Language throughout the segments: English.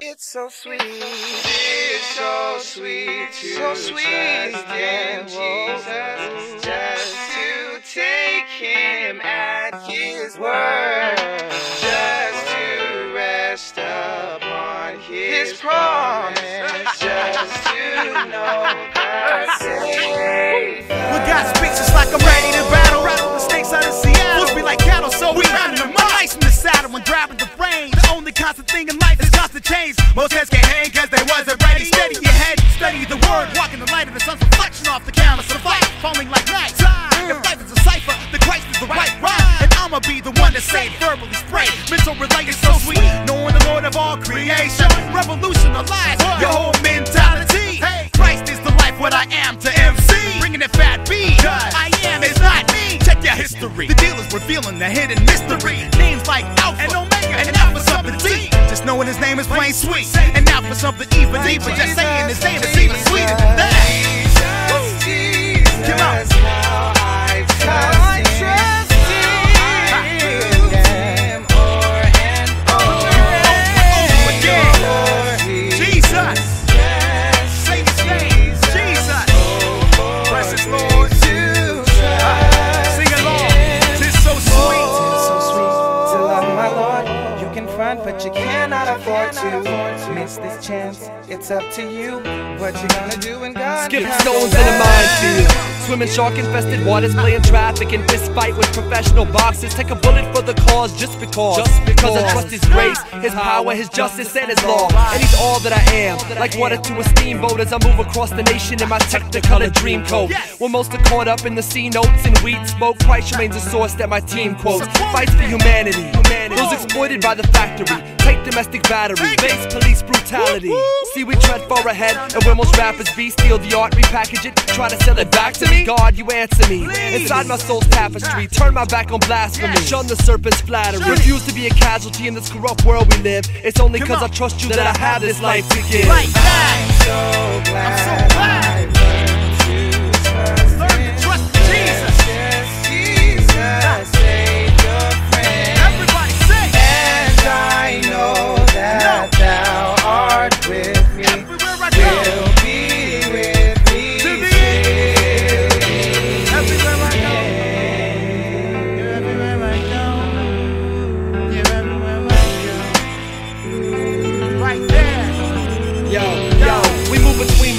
It's so sweet. It's so sweet. So sweet. in Jesus. Just to take him at his word. Just to rest upon his promise. Just to know Most heads can't hang cause they wasn't ready. Steady your head, study the word. Walk in the light of the sun's reflection off the canvas. The fight falling like night. If life is a cipher, the Christ is the right rhyme. And I'ma be the one to say verbally spray. Mental relate is so sweet. Knowing the Lord of all creation. Revolutionize your whole mentality. Christ is the life, what I am to. History. The deal is revealing the hidden mystery. Names like Alpha and Omega and for something deep. Just knowing his name is plain sweet. And now for something even deeper. Just saying his name is even sweeter than that. Jesus, Jesus, Come on. how I trust up to you. What you gonna do when God Skip comes stones in a minefield. Swimming shark infested waters, playing traffic and fist fight with professional boxers. Take a bullet for the cause just because. Just because I trust His grace, His power, His justice, and His law. And He's all that I am. Like water to a steamboat as I move across the nation in my technicolor dream coat. When most are caught up in the C notes and weed smoke, Christ remains a source that my team quotes. Fights for humanity. Those exploited by the factory. Take domestic battery, base police brutality. See, we tread far ahead, and where most rappers be, steal the art, repackage it, try to sell it back to me. God, you answer me. Inside my soul's tapestry, turn my back on blasphemy, shun the serpent's flattery. Refuse to be a casualty in this corrupt world we live. It's only cause I trust you that I have this life to give. That. so glad. I'm so glad.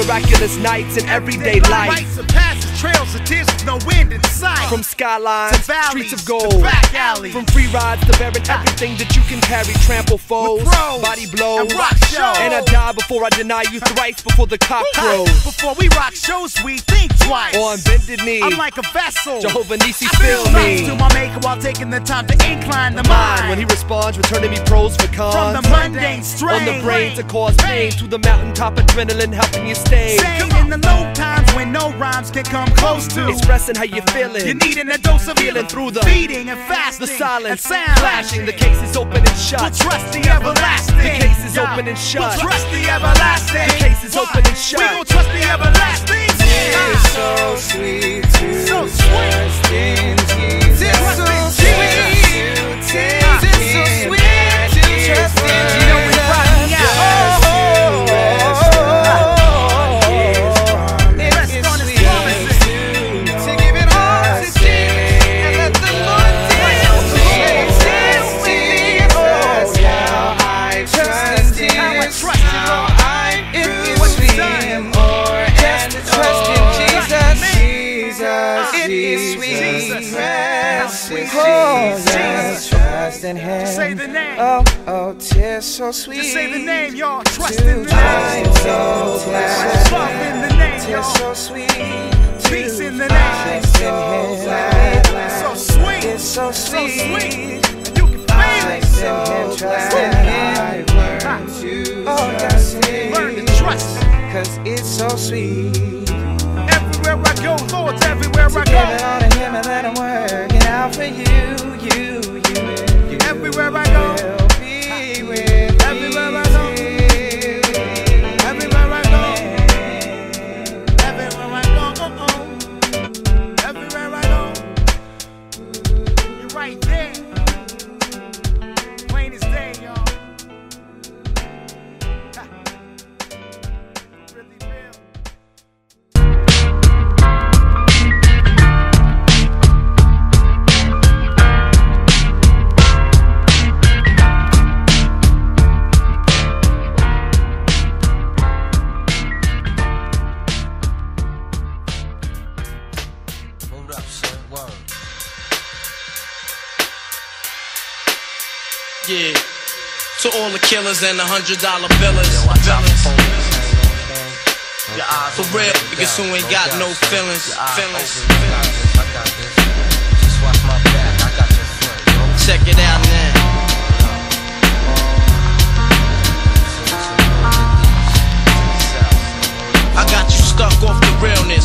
Miraculous nights and everyday life. Rites of passes, trails of tears with no wind in sight. From skylines, To valleys, streets of to gold, back alleys. from free rides to bearing ah. everything that you can carry, trample foes, body blows, and rock shows. and I die before I deny you thrice before the cock crows. Before we rock shows, we think twice. On bended knee, I'm like a vessel. Jehovah Nissi, fill me. to my maker while taking the time to incline the Mind when he responds, returning me pros for cons. From the mundane strain. on the brain to cause pain, to the mountaintop adrenaline helping you stay. Sane in the low times when no rhymes can come close to. Expressing how you're feeling. You're needing a dose of Feeling through the- feeding and fasting. the silence, and sound flashing, the case is open and shut. We'll trust the everlasting. The case is Yeah. open and shut. We'll trust the everlasting. The case is Why? open and shut. We gon' trust the everlasting. It's so sweet to So sweet. trust in Jesus. It's so Trust sweet. in trust in Him. Just say the name. Oh, oh, tis so sweet. Just say the name, y'all. Trust in the I'm name. so glad. Love in the name, y'all. so sweet. Peace in the trust name. in Him. So sweet. It's so So sweet. Cause it's so sweet. Everywhere I go, Lord's everywhere I go. Give it all to Him and let Him work it out for you, you, you, you. Everywhere I go. To all the killers and the hundred dollar billers. For real, niggas who ain't got no feelings. Feelings. Check it out now. I got you stuck off the realness.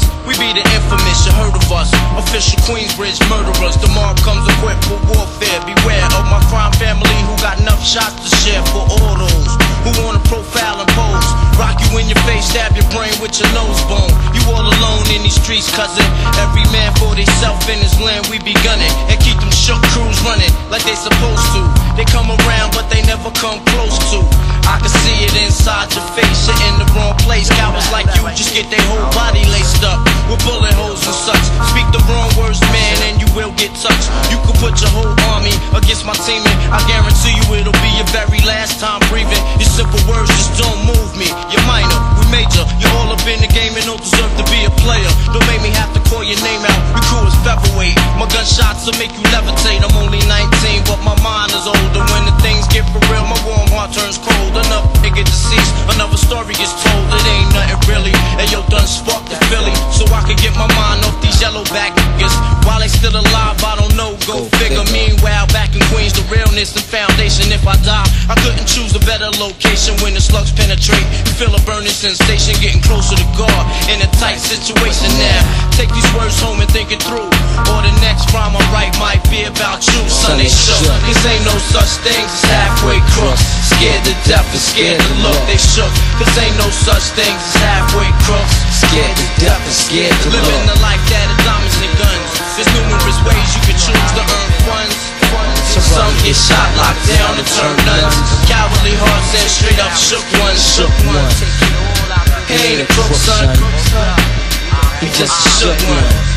The infamous, you heard of us. Official Queensbridge murderers. Mobb comes equipped for warfare. Beware of my crime family who got enough shots to share for all those who wanna profile and pose. Rock you in your face, stab your brain with your nose bone. You all alone in these streets, cousin. Every man for theyself in his land, we be gunning. And keep them shook crews running like they supposed to. They come around, but they never come close to. I can see it inside your face, you're in the wrong place. Cowards like you just get their whole body laced up with bullet holes and such. Speak the wrong words, man, and you will get touched. You could put your whole army against my team, and I guarantee you it'll be your very last time breathing. Your simple words just don't move me. You're minor, major. You're all up in the game and don't deserve to be a player. Don't make me have to call your name out. Your crew is featherweight. My gunshots will make you levitate. I'm only 19, but my mind is older. When the things get for real, my warm heart turns cold. Enough nigga deceased, another story gets told. It ain't nothing really. And yo, done sparked the Philly, so I can get my mind off these yellow back niggas. While they still alive, I don't know. Go, figure. Meanwhile, back in Queens, the realness and foundation. If I die, I couldn't choose a better location when the slugs penetrate. Feel a burning sensation, getting closer to God in a tight situation now. Take these words home and think it through. Or the next rhyme I write might be about you, son. They shook. Cause ain't no such thing as halfway crooks. Scared to death and scared to look. They shook. Cause ain't no such thing as halfway crooks. Scared to death and scared to Living look. the life that is diamonds and guns. There's numerous get shot, locked down, and turn nuns. Cowardly hearts and straight up shook one, Shook ones. He ain't a crook, son. He just shook one.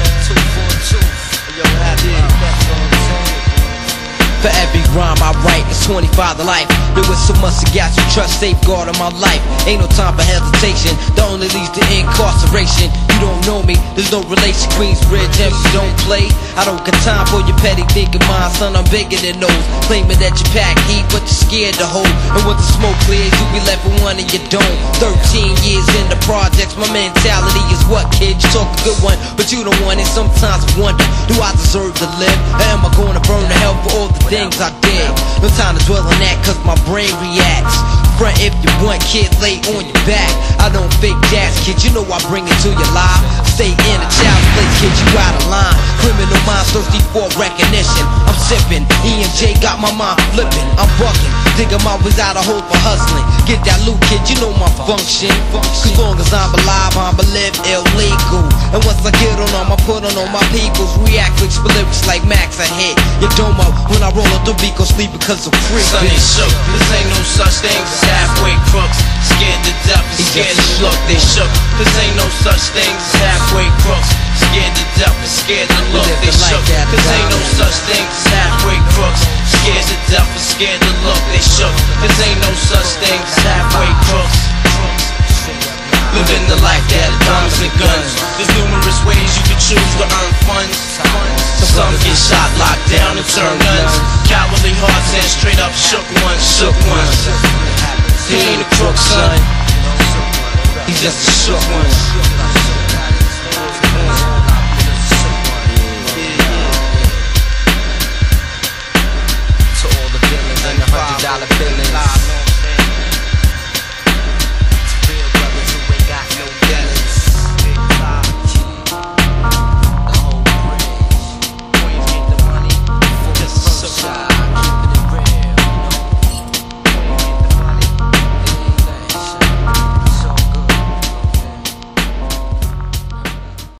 For every rhyme I write, it's 25 to life. There was so much got you trust, safeguard in my life. Ain't no time for hesitation. The only leads to incarceration. You don't know me, there's no relation. Queensbridge, and you don't play. I don't got time for your petty thinking, mind, son. I'm bigger than those. Claiming that you pack heat, but you're scared to hold. And when the smoke clears, you be left with one and you don't. 13 years in the projects, my mentality is what, kid? You talk a good one, but you don't want it. Sometimes I wonder, do I deserve to live? Or am I gonna burn to hell for all the things I did? No time to dwell on that, cause my brain reacts. Front if you want, kid, lay on your back. I don't fake jazz, kid, you know I bring it to your life. Stay in a child's place, kid, you out of line. Criminal minds thirsty for recognition. I'm sipping, E&J got my mind flipping. I'm bucking, digging my ways out of hole for hustling. Get that loot, kid, you know my function. Cause long as I'm alive, I'm a live illegal. And once I get on them, I put on all my peoples. React with lyrics like Max, I hit your domo. When I roll up the beat, go sleep because I'm free. Son, they shook. This ain't no such thing as halfway crooks. Scared to death and scared to look. They shook. This ain't no such thing as halfway crooks. Scared to death and scared to look. They shook. This ain't no such thing as halfway Living the life that is diamonds and guns. There's numerous ways you can choose to earn funds. Some get shot, locked down, and turn guns. Cowardly hearts and straight up shook ones, shook ones. He ain't a crook, son. He's just a shook one.